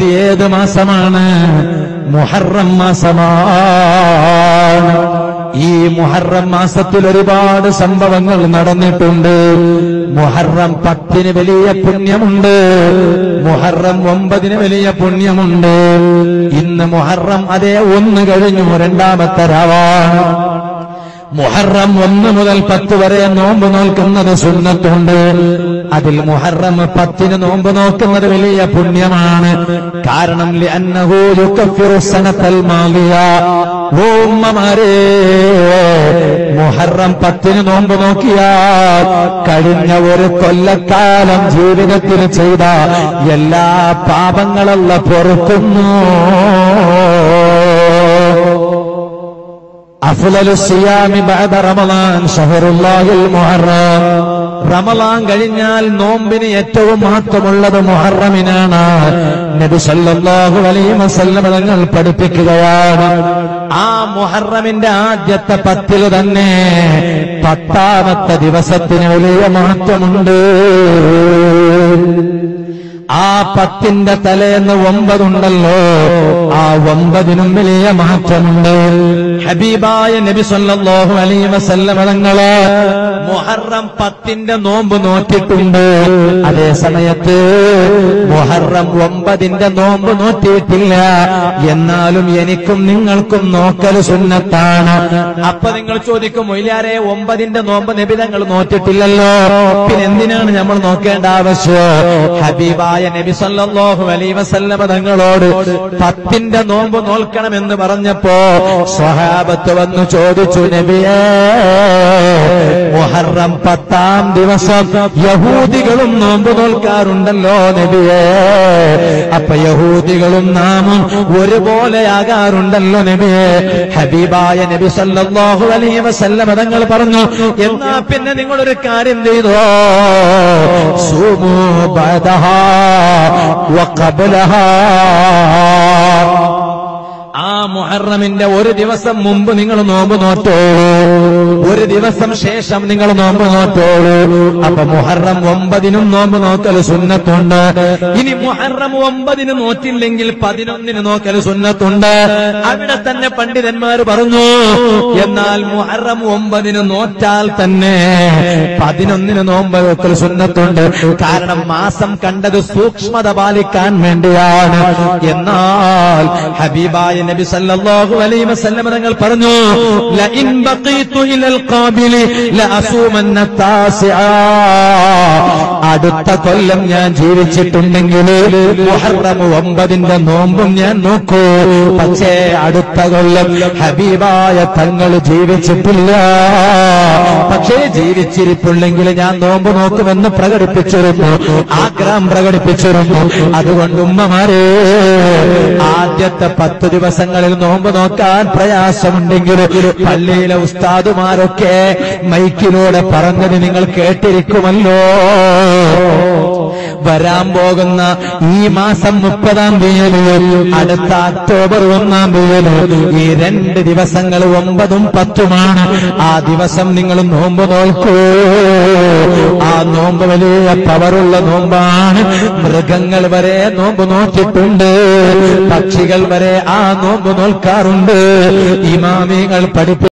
ഇത് ഏത് മാസമാണ്? മുഹറം മാസമാണ്. ഈ മുഹറം മാസത്തിൽ ഒരുപാട് സംഭവങ്ങൾ നടന്നിട്ടുണ്ട്. മുഹറം പത്തിന് വലിയ പുണ്യമുണ്ട്. മുഹറം ഒമ്പതിന് വലിയ പുണ്യമുണ്ട്. ഇന്ന് മുഹറം അതേ ഒന്ന് കഴിഞ്ഞു. രണ്ടാമത്തെ രാവാണ്. മുഹറം ഒന്ന് മുതൽ പത്ത് വരെ നോമ്പ് നോക്കുന്നത് സുന്നത്തുണ്ട്. അതിൽ മുഹറം പത്തിന് നോമ്പ് നോക്കുന്നത് വലിയ പുണ്യമാണ്. കാരണം മുഹറം പത്തിന് നോമ്പ് നോക്കിയാൽ കഴിഞ്ഞ ഒരു കൊല്ലക്കാലം ജീവിതത്തിൽ ചെയ്ത എല്ലാ പാപങ്ങളല്ല പൊറുക്കുന്നു. റമലാൻ കഴിഞ്ഞാൽ നോമ്പിന് ഏറ്റവും മഹത്വമുള്ളത് മുഹറമിനാണ്. നബി സല്ലല്ലാഹു അലൈഹി വസല്ലം തങ്ങൾ പഠിപ്പിക്കുകയാണ്. ആ മുഹറമിന്റെ ആദ്യത്തെ പത്തിൽ തന്നെ പത്താമത്തെ ദിവസത്തിന് വലിയ മഹത്വമുണ്ട്. പത്തിന്റെ തലേന്ന് ഒമ്പതുണ്ടല്ലോ. ആ ഒമ്പതിനും വലിയ മാറ്റമുണ്ട്. ഹബീബായ നബി സല്ലല്ലാഹു അലൈഹി വസല്ലം തങ്ങൾ മുഹറം പത്തിന്റെ നോമ്പ് നോക്കിയിട്ടുണ്ട് അതേ സമയത്ത് മുഹറം ഒമ്പതിന്റെ നോമ്പ് നോക്കിയിട്ടില്ല എന്നാലും എനിക്കും നിങ്ങൾക്കും നോക്കൽ സുന്നത്താണ്. അപ്പൊ നിങ്ങൾ ചോദിക്കും മൊയിലാരെ ഒമ്പതിന്റെ നോമ്പ് നബിതങ്ങൾ നോറ്റിട്ടില്ലല്ലോ. പിന്നെ എന്തിനാണ് നമ്മൾ നോക്കേണ്ട ആവശ്യം? ഹബീബായ നബി സല്ലല്ലാഹു അലൈഹി വസല്ലമ തങ്ങളോട് പത്തിന്റെ നോമ്പ് നോൽക്കണമെന്ന് പറഞ്ഞപ്പോ സ്വഹാബത്ത് വന്നു ചോദിച്ചു നബിയേ മുഹറം പത്താം ദിവസം യഹൂദികളും നോമ്പ് നോൽക്കാറുണ്ടല്ലോ നബിയേ. അപ്പൊ യഹൂദികളും നാമും ഒരുപോലെയാകാറുണ്ടല്ലോ നബിയേ. ഹബീബായ നബി സല്ലല്ലാഹു അലൈഹി വസല്ലമ തങ്ങൾ പറഞ്ഞു എന്നാ പിന്നെ നിങ്ങളൊരു കാര്യം ചെയ്തോ? സുമോ ബദഹാ. വഖബ്ലഹാ. ആ മുഹറമിന്റെ ഒരു ദിവസം മുമ്പ് നിങ്ങൾ നോമ്പ് നോറ്റോളൂ ഒരു ദിവസം ശേഷം നിങ്ങൾ നോമ്പ് നോക്കോളൂ അപ്പൊ മുഹറം ഒമ്പതിനും നോമ്പ് നോക്കൽ സുന്നത്തുണ്ട്. ഇനി മുഹറം ഒമ്പതിന് നോറ്റില്ലെങ്കിൽ പതിനൊന്നിന് നോക്കൽ സുന്നത്തുണ്ട്. അവിടെ തന്നെ പണ്ഡിതന്മാർ പറഞ്ഞു എന്നാൽ മുഹറം ഒമ്പതിന് നോറ്റാൽ തന്നെ പതിനൊന്നിന് നോമ്പ് നോക്കൽ സുന്നത്തുണ്ട്. കാരണം മാസം കണ്ടത് സൂക്ഷ്മത പാലിക്കാൻ വേണ്ടിയാണ്. എന്നാൽ ഹബീബായ നബി സല്ലാഹു അലൈഹി വസല്ലം തങ്ങൾ പറഞ്ഞു ലഅസൂമന്ന താസിആ. അടുത്ത കൊല്ലം ഞാൻ ജീവിച്ചിട്ടുണ്ടെങ്കിൽ ഒമ്പതിന്റെ നോമ്പും ഞാൻ നോക്കൂ. പക്ഷേ അടുത്ത കൊല്ലം ഹബീബായ തങ്ങൾ ജീവിച്ചിട്ടില്ല. പക്ഷേ ജീവിച്ചിരിപ്പുണ്ടെങ്കിൽ ഞാൻ നോമ്പ് നോക്കുമെന്ന് പ്രകടിപ്പിച്ചിരുന്നു. ആഗ്രഹം പ്രകടിപ്പിച്ചിരുന്നു. അതുകൊണ്ട് ഉമ്മമാരെ ആദ്യത്തെ പത്ത് ദിവസങ്ങളിൽ നോമ്പ് നോക്കാൻ പ്രയാസമുണ്ടെങ്കിൽ പള്ളിയിലെ ഉസ്താദുമാരൊക്കെ മൈക്കിലൂടെ പറഞ്ഞത് നിങ്ങൾ കേട്ടിരിക്കുമല്ലോ. വരാൻ പോകുന്ന ഈ മാസം മുപ്പതാം തീയതി അടുത്ത ഒക്ടോബർ ഒന്നാം തീയതി ഈ രണ്ട് ദിവസങ്ങൾ ഒമ്പതും പത്തുമാണ്. ആ ദിവസം നിങ്ങൾ നോമ്പ് നോക്കൂ. ആ നോമ്പ് വലിയ പവറുള്ള നോമ്പാണ്. മൃഗങ്ങൾ വരെ നോമ്പ് നോക്കിയിട്ടുണ്ട് പക്ഷികൾ വരെ ആ നോമ്പ് നോൽക്കാറുണ്ട്. ഇമാമികൾ പഠിപ്പി